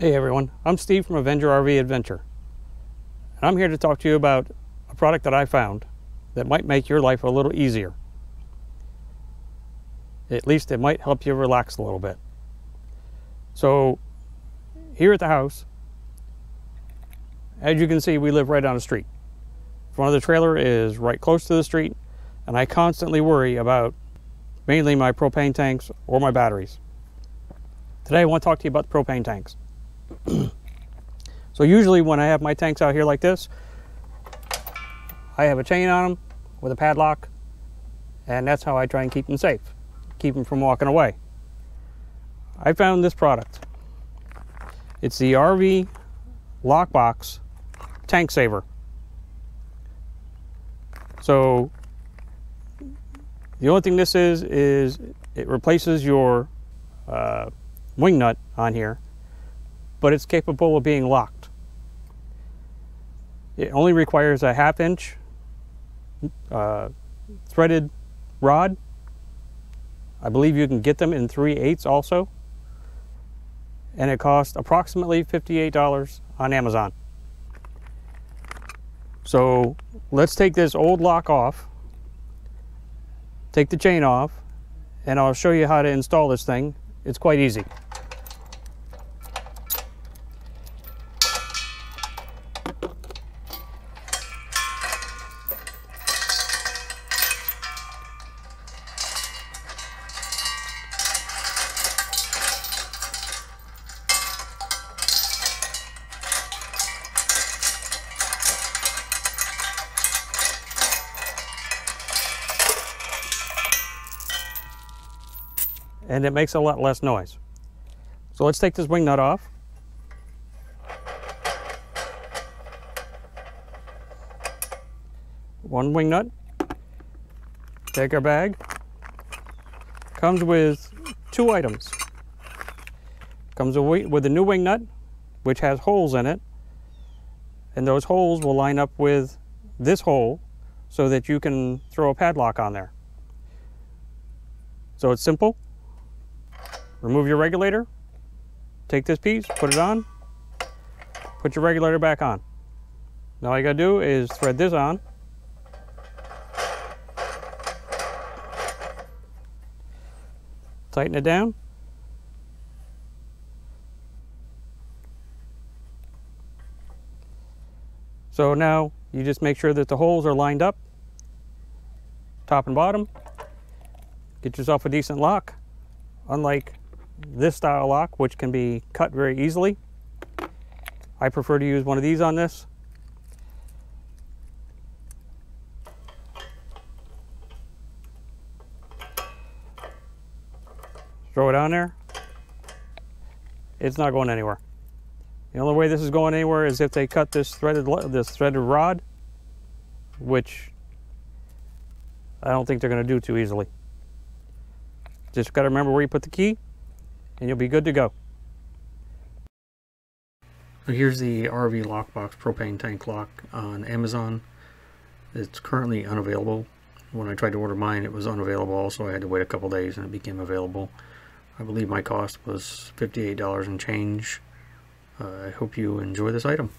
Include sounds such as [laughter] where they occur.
Hey everyone, I'm Steve from Avenger RV Adventure. And I'm here to talk to you about a product that I found that might make your life a little easier. At least it might help you relax a little bit. So, here at the house, as you can see, we live right on the street. Front of the trailer is right close to the street, and I constantly worry about mainly my propane tanks or my batteries. Today I want to talk to you about the propane tanks. [clears throat] so usually when I have my tanks out here like this, I have a chain on them with a padlock, and that's how I try and keep them safe, keep them from walking away. I found this product. It's the RV Lockbox Tank Saver. So the only thing this is, is it replaces your uh, wing nut on here, but it's capable of being locked. It only requires a half inch uh, threaded rod. I believe you can get them in 3 eighths also. And it costs approximately $58 on Amazon. So let's take this old lock off, take the chain off, and I'll show you how to install this thing. It's quite easy. And it makes a lot less noise. So let's take this wing nut off. One wing nut. Take our bag. Comes with two items. Comes with a new wing nut, which has holes in it. And those holes will line up with this hole so that you can throw a padlock on there. So it's simple remove your regulator, take this piece, put it on, put your regulator back on. Now all you gotta do is thread this on. Tighten it down. So now you just make sure that the holes are lined up, top and bottom. Get yourself a decent lock. Unlike this style lock, which can be cut very easily. I prefer to use one of these on this. Throw it on there. It's not going anywhere. The only way this is going anywhere is if they cut this threaded this threaded rod, which I don't think they're going to do too easily. Just got to remember where you put the key and you'll be good to go. Here's the RV Lockbox propane tank lock on Amazon. It's currently unavailable. When I tried to order mine, it was unavailable also. I had to wait a couple days and it became available. I believe my cost was $58 and change. Uh, I hope you enjoy this item.